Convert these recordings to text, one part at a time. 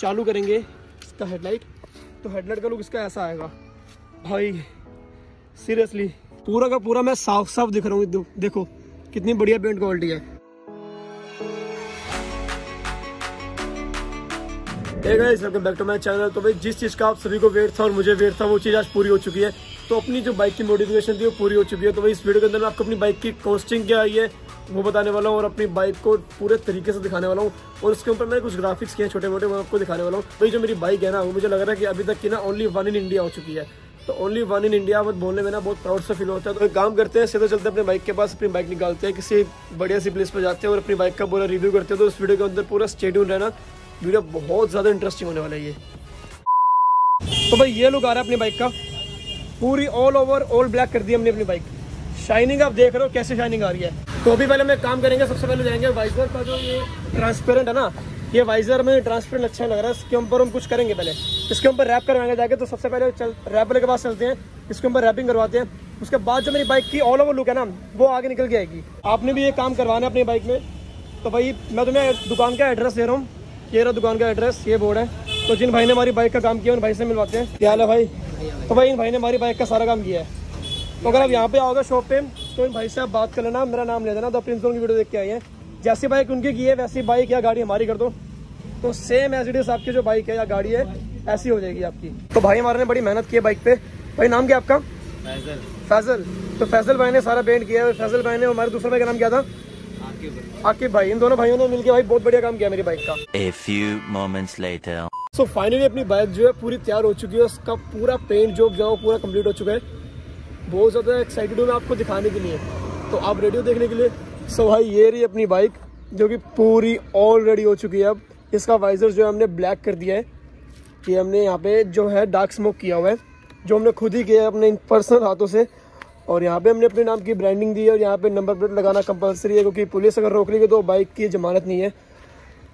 चालू करेंगे इसका हेडलाइट तो हेडलाइट का लुक इसका ऐसा आएगा। भाई सीरियसली पूरा का पूरा मैं साफ़ साफ़ दिख रहा हूँ। देखो, कितनी बढ़िया पेंट क्वालिटी है। Welcome back to my channel. तो भाई, जिस चीज़ का आप सभी को वेट था और मुझे वेट था, वो चीज़ आज पूरी हो चुकी है। तो अपनी जो बाइक की मोडिफिकेशन थी, वो पूरी हो चुकी है। तो भाई, इस वीडियो के अंदर मैं आपको अपनी बाइक की कॉस्टिंग क्या आई है वो बताने वाला हूँ और अपनी बाइक को पूरे तरीके से दिखाने वाला हूँ और उसके ऊपर मैंने कुछ ग्राफिक्स किए छोटे मोटे वो आपको दिखाने वाला हूँ। भाई जो मेरी बाइक है ना, वो मुझे लग रहा है कि अभी तक की ना ओनली वन इन इंडिया हो चुकी है। तो ओनली वन इन इंडिया मत बोलने में ना बहुत प्राउड सा फील होता है। तो एक काम करते हैं, सीधे चलते हैं अपने बाइक के पास, अपनी बाइक निकालते हैं, किसी बढ़िया सी प्लेस पर जाते हैं और अपनी बाइक का पूरा रिव्यू करते हैं। तो इस वीडियो के अंदर पूरा स्टेडियम रहना। वीडियो बहुत ज़्यादा इंटरेस्टिंग होने वाला है ये। तो भाई, ये लुक आ रहा है अपनी बाइक का। पूरी ऑल ओवर ऑल ब्लैक कर दी हमने अपनी बाइक शाइनिंग आप देख रहे हो कैसे शाइनिंग आ रही है। तो अभी पहले मैं काम करेंगे, सबसे पहले जाएँगे वाइजर का जो ये ट्रांसपेरेंट है ना, ये वाइजर में ट्रांसपेरेंट अच्छा लग रहा है। इसके ऊपर हम कुछ करेंगे पहले। इसके ऊपर रैप करवाएँगे जाके तो सबसे पहले चल रैप वाले के पास चलते हैं। इसके ऊपर रैपिंग करवाते हैं। उसके बाद जो मेरी बाइक की ऑल ओवर लुक है ना, वो आगे निकल के आएगी। आपने भी ये काम करवाना है अपनी बाइक में। तो भाई, मैं तुम्हें दुकान का एड्रेस दे रहा हूँ। ये रहा दुकान का एड्रेस ये बोर्ड है। तो जिन भाई ने हमारी बाइक का काम किया, उन भाई से मिलवाते हैं। क्या हाल है भाई? तो भाई, इन भाई ने हमारी बाइक का सारा काम किया है। तो अगर आप यहाँ पे आओगे शॉप पे तो इन भाई से आप बात कर लेना। मेरा नाम ले देना तो प्रिंसिपल की वीडियो देख के आई है। जैसी बाइक उनकी की है वैसी बाइक या गाड़ी हमारी कर दो। तो सेम एज इट इज़ आपकी जो बाइक है या गाड़ी है ऐसी हो जाएगी आपकी। तो भाई हमारे ने बड़ी मेहनत की है बाइक पे। भाई नाम क्या आपका? फैजल। तो फैजल भाई ने सारा पेंट किया है। फैजल भाई ने हमारे दूसरे भाई का नाम क्या था? आकिब भाई। इन दोनों भाइयों ने मिलकर भाई बहुत बढ़िया काम किया मेरी बाइक का। A few moments later. So so, finally अपनी बाइक जो है पूरी तैयार हो चुकी है उसका पूरा पेंट जो जो पूरा कंप्लीट हो चुका है। बहुत ज़्यादा एक्साइटेड हूँ मैं आपको दिखाने के लिए। तो आप रेडियो देखने के लिए। सो भाई, ये रही अपनी बाइक जो कि पूरी ऑलरेडी हो चुकी है अब। इसका वाइजर जो है हमने ब्लैक कर दिया है। कि हमने यहाँ पे जो है डार्क स्मोक किया हुआ है। जो हमने खुद ही किया है अपने पर्सनल हाथों से। और यहाँ पे हमने अपने नाम की ब्रांडिंग दी है और यहाँ पे नंबर प्लेट लगाना कंपलसरी है, क्योंकि पुलिस अगर रोक लेगी तो बाइक की जमानत नहीं है।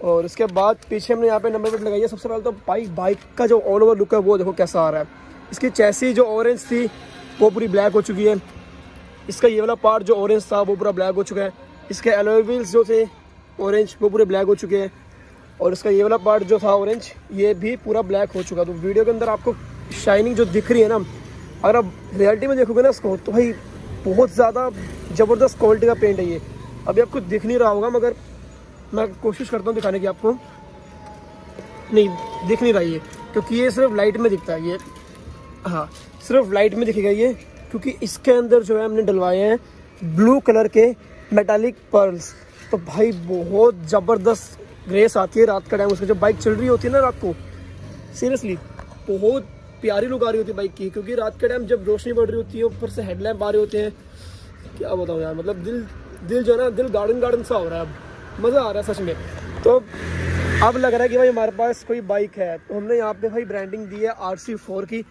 और उसके बाद पीछे हमने यहाँ पे नंबर प्लेट लगाई है। सबसे पहले तो बाइक बाइक का जो ऑल ओवर लुक है, वो देखो कैसा आ रहा है। इसकी चैसी जो ऑरेंज थी वो पूरी ब्लैक हो चुकी है। इसका ये वाला पार्ट जो ऑरेंज था, वो पूरा ब्लैक हो चुका है। इसके एलोए व्हील्स जो थे ऑरेंज वो पूरे ब्लैक हो चुके हैं। और इसका ये वाला पार्ट जो था ऑरेंज ये भी पूरा ब्लैक हो चुका। तो वीडियो के अंदर आपको शाइनिंग जो दिख रही है ना, अगर आप रियलिटी में देखोगे ना इसको तो भाई बहुत ज़्यादा ज़बरदस्त क्वालिटी का पेंट है ये। अभी आपको दिख नहीं रहा होगा, मगर मैं कोशिश करता हूँ दिखाने की आपको। नहीं, दिख नहीं रहा ये, क्योंकि ये सिर्फ़ लाइट में दिखता है, ये हाँ सिर्फ़ लाइट में दिखेगा ये, क्योंकि इसके अंदर जो है हमने डलवाए हैं ब्लू कलर के मेटालिक पर्ल्स तो भाई, बहुत ज़बरदस्त ग्रेस आती है रात का टाइम उसकी जब बाइक चल रही होती है ना रात को सीरियसली बहुत प्यारी लुक आ रही होती है बाइक की, क्योंकि रात के टाइम जब रोशनी बढ़ रही होती है, ऊपर से हेडलैम्प आ रहे होते हैं, क्या बताऊँ यार मतलब दिल दिल जो है ना, दिल गार्डन गार्डन सा हो रहा है अब, मज़ा आ रहा है सच में। तो अब लग रहा है कि भाई हमारे पास कोई बाइक है तो हमने यहाँ पे भाई ब्रांडिंग दी है आर सी फोर की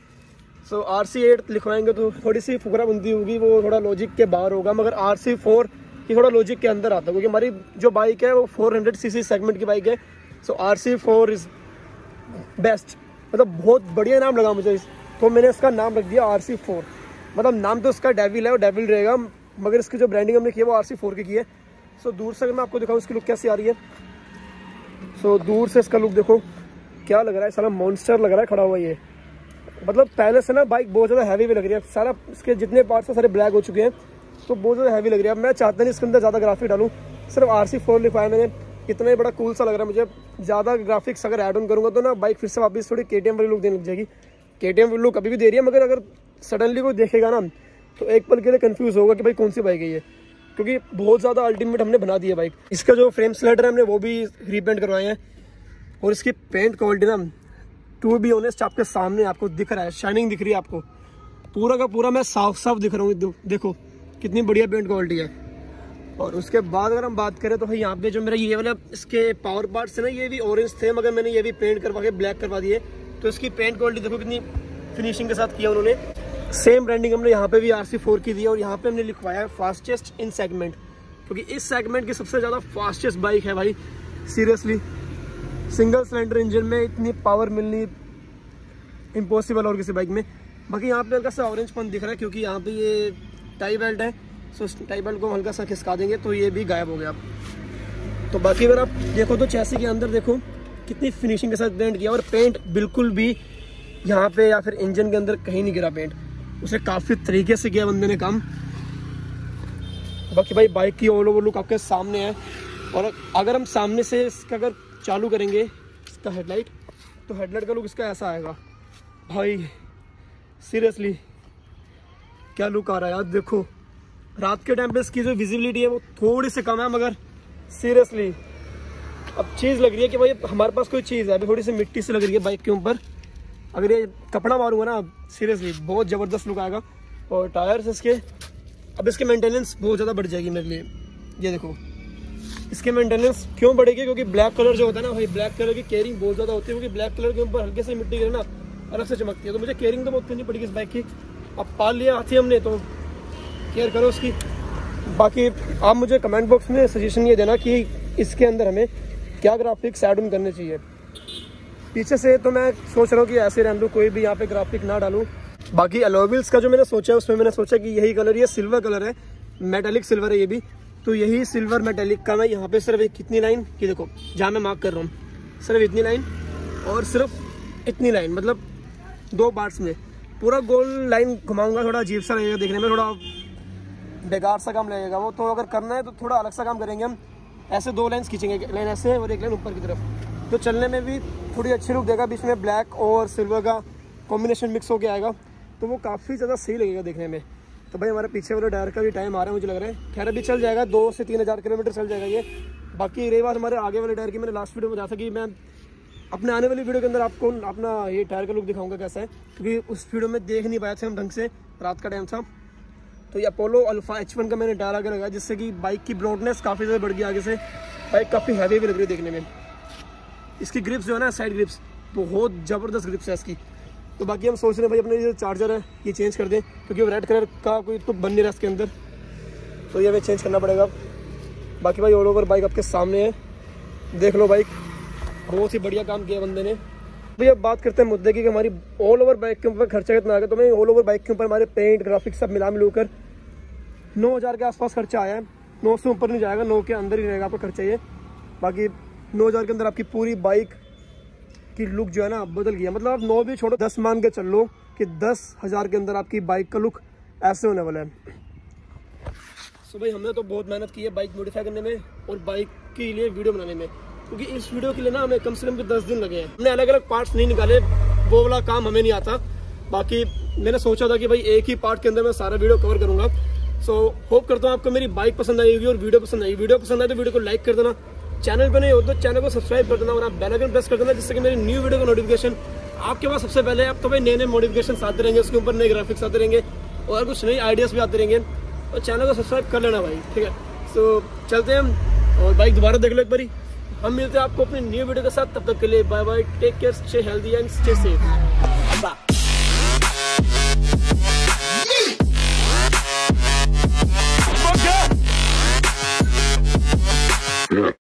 सो आर सी एट लिखवाएँगे तो थोड़ी सी फुकरा बंदी होगी, वो थोड़ा लॉजिक के बाहर होगा, मगर आर सी फोर की थोड़ा लॉजिक के अंदर आता है, क्योंकि हमारी जो बाइक है वो four hundred C C segment की बाइक है। So R C four is best मतलब बहुत बढ़िया नाम लगा मुझे इस तो मैंने इसका नाम रख दिया आर सी फोर मतलब नाम तो उसका डेविल है वो डेविल रहेगा, मगर इसकी जो ब्रांडिंग हमने की है वो आर सी फोर की की है। सो दूर से मैं आपको दिखाऊँ, इसकी लुक कैसी आ रही है। सो दूर से इसका लुक देखो, क्या लग रहा है सारा मॉन्स्टर लग रहा है, खड़ा हुआ ये। मतलब पहले से ना बाइक बहुत ज़्यादा हैवी भी लग रही है। सारा इसके जितने पार्ट्स हैं, सारे ब्लैक हो चुके हैं तो बहुत ज़्यादा हैवी लग रही है। मैं चाहता नहीं इसके अंदर ज़्यादा ग्राफिक डालूँ। सिर्फ़ आर सी फोर लिखवाया मैंने। इतना ही बड़ा कूल सा लग रहा है मुझे। ज़्यादा ग्राफिक्स अगर ऐड ऑन करूँगा तो ना बाइक फिर से वापस थोड़ी के टी वाली लुक देने लग जाएगी। के टी एम लुक अभी भी दे रही है, मगर अगर सडनली कोई देखेगा ना तो एक पल के लिए कन्फ्यूज़ होगा कि भाई कौन सी बाइक है ये। क्योंकि बहुत ज़्यादा अल्टीमेट हमने बना दी है बाइक इसका जो फ्रेम स्लाइडर है हमने वो भी रीपेंट करवाए हैं। और इसकी पेंट क्वालिटी ना टू बी ऑनेस्ट आपके सामने आपको दिख रहा है शाइनिंग दिख रही है आपको। पूरा का पूरा मैं साफ़ साफ़ दिख रहा हूँ देखो, कितनी बढ़िया पेंट क्वालिटी है। और उसके बाद अगर हम बात करें तो भाई यहाँ पे जो मेरा ये वाला, इसके पावर पार्ट्स है ना ये भी ऑरेंज थे मगर मैंने ये भी पेंट करवा के ब्लैक करवा दिए तो इसकी पेंट क्वालिटी देखो कितनी फिनिशिंग के साथ किया उन्होंने। सेम ब्रांडिंग हमने यहाँ पे भी आर सी फोर की दी है और यहाँ पे हमने लिखवाया है फास्टेस्ट इन सेगमेंट क्योंकि इस सेगमेंट की सबसे ज़्यादा फास्टेस्ट बाइक है भाई सीरियसली सिंगल सिलेंडर इंजन में इतनी पावर मिलनी इम्पॉसिबल और किसी बाइक में। बाकी यहाँ पे हल्का सा ऑरेंज पन दिख रहा है क्योंकि यहाँ पे ये टाई बेल्ट है सो टाई बेल्ट को हल्का सा खिसका देंगे तो ये भी गायब हो गया तो बाकी अगर आप देखो तो चैसी के अंदर देखो, कितनी फिनिशिंग के साथ पेंट किया और पेंट बिल्कुल भी यहाँ पे या फिर इंजन के अंदर कहीं नहीं गिरा पेंट उसे काफ़ी तरीके से किया बंदे ने काम। बाकी भाई बाइक की ऑल ओवर लुक आपके सामने है और अगर हम सामने से इसका अगर चालू करेंगे इसका हेडलाइट तो हेडलाइट का लुक इसका ऐसा आएगा। भाई सीरियसली क्या लुक आ रहा है यार? देखो, रात के टाइम पे इसकी जो विजिबिलिटी है वो थोड़ी सी कम है, मगर सीरियसली अब चीज़ लग रही है कि भाई, हमारे पास कोई चीज़ है, अभी थोड़ी सी मिट्टी से लग रही है बाइक के ऊपर। अगर ये कपड़ा मारूँगा ना सीरियसली बहुत ज़बरदस्त लुक आएगा। और टायर्स इसके, अब इसके मेंटेनेंस बहुत ज़्यादा बढ़ जाएगी मेरे लिए। ये देखो इसके मेंटेनेंस क्यों बढ़ेगी? क्योंकि ब्लैक कलर जो होता है ना भाई ब्लैक कलर की केयरिंग बहुत ज़्यादा होती है, क्योंकि ब्लैक कलर के ऊपर हल्के से मिट्टी गिरे ना अलग से चमकती है। तो मुझे केयरिंग तो बहुत करनी पड़ेगी इस बाइक की। अब पाल लिया हाथी हमने तो केयर करो उसकी। बाकी आप मुझे कमेंट बॉक्स में सजेशन ये देना कि इसके अंदर हमें क्या ग्राफिक्स एड ऑन करने चाहिए। पीछे से तो मैं सोच रहा हूँ कि ऐसे दूँ कोई भी यहाँ पे ग्राफिक ना डालूँ। बाकी अलोविल्स का जो मैंने सोचा है, उसमें मैंने सोचा कि यही कलर ये सिल्वर कलर है मेटेलिक सिल्वर है ये भी। तो यही सिल्वर मेटेलिक का मैं यहाँ पे सिर्फ़ एक कितनी लाइन ये देखो, जहाँ मैं मार्क कर रहा हूँ। सिर्फ़ इतनी लाइन और सिर्फ़ इतनी लाइन मतलब दो पार्ट्स में। पूरा गोल लाइन घुमाऊँगा, थोड़ा अजीब सा लगेगा देखने में, थोड़ा बेकार सा काम लगेगा वो। तो अगर करना है तो थोड़ा अलग सा काम करेंगे हम। ऐसे दो लाइन खींचेंगे लाइन ऐसे और एक लाइन ऊपर की तरफ़। तो चलने में भी थोड़ी अच्छी लुक देगा, बीच में ब्लैक और सिल्वर का कॉम्बिनेशन मिक्स होके आएगा। तो वो काफ़ी ज़्यादा सही लगेगा देखने में। तो भाई हमारे पीछे वाले टायर का भी टाइम आ रहा है, मुझे लग रहा है। खैर, अभी चल जाएगा, दो से तीन हज़ार किलोमीटर चल जाएगा ये। बाकी रही बात हमारे आगे वाले टायर की, मैंने लास्ट वीडियो में बताया था कि मैं अपने आने वाली वीडियो के अंदर आपको अपना ये टायर का लुक दिखाऊँगा कैसा है, क्योंकि उस वीडियो में देख नहीं पाए थे हम ढंग से, रात का टाइम था। तो ये अपोलो अल्फ़ा एच का मैंने टायर आगे लगाया, जिससे कि बाइक की ब्रॉडनेस काफ़ी ज़्यादा बढ़ गई आगे से। बाइक काफ़ी हैवी भी लग रही है देखने में। इसकी ग्रिप्स जो है ना साइड ग्रिप्स बहुत ज़बरदस्त ग्रिप्स है इसकी। तो बाकी हम सोच रहे हैं भाई अपने जो चार्जर है, ये चेंज कर दें, क्योंकि वो रेड कलर का कोई तो बन नहीं रहा इसके अंदर। तो ये हमें चेंज करना पड़ेगा बाकी भाई ऑल ओवर बाइक आपके सामने है। देख लो बाइक बहुत ही बढ़िया काम किया बंदे ने। अब बात करते हैं मुद्दे की कि हमारी ऑल ओवर बाइक के ऊपर खर्चा कितना आ गया। तो मैं ऑल ओवर बाइक के ऊपर हमारे पेंट ग्राफिक्स सब मिला मिलू कर नौ हज़ार के आसपास खर्चा आया है। नौ से ऊपर नहीं जाएगा, नौ के अंदर ही रहेगा आपका खर्चा ये। बाकी नौ हज़ार के अंदर आपकी पूरी बाइक की लुक जो है ना बदल गया मतलब आप नौ भी छोड़ो दस मान के चल लो कि दस हज़ार के अंदर आपकी बाइक का लुक ऐसे होने वाला है। सो भाई हमने तो बहुत मेहनत की है बाइक मॉडिफाई करने में और बाइक के लिए वीडियो बनाने में। क्योंकि इस वीडियो के लिए ना हमें कम से कम दस दिन लगे हैं। हमने अलग अलग पार्ट्स नहीं निकाले वो वाला काम हमें नहीं आता। बाकी मैंने सोचा था कि भाई एक ही पार्ट के अंदर मैं सारा वीडियो कवर करूँगा। सो so, होप करता हूँ आपको मेरी बाइक पसंद आई होगी और वीडियो पसंद आई। वीडियो पसंद आए तो वीडियो को लाइक कर देना। चैनल पर नहीं हो तो चैनल को सब्सक्राइब कर देना और आप बेल आइकन प्रेस कर देना जिससे कि मेरी न्यू वीडियो का नोटिफिकेशन आपके पास सबसे पहले आप तो भाई नए नए मॉडिफिकेशन आते रहेंगे, उसके ऊपर नए ग्राफिक्स आते रहेंगे और कुछ नई आइडियाज़ भी आते रहेंगे। और चैनल को सब्सक्राइब कर लेना भाई, ठीक है? सो चलते हैं हम और बाइक दोबारा देख लो एक बारी। हम मिलते हैं आपको अपनी न्यू वीडियो के साथ। तब तक के लिए bye bye take care stay healthy and stay safe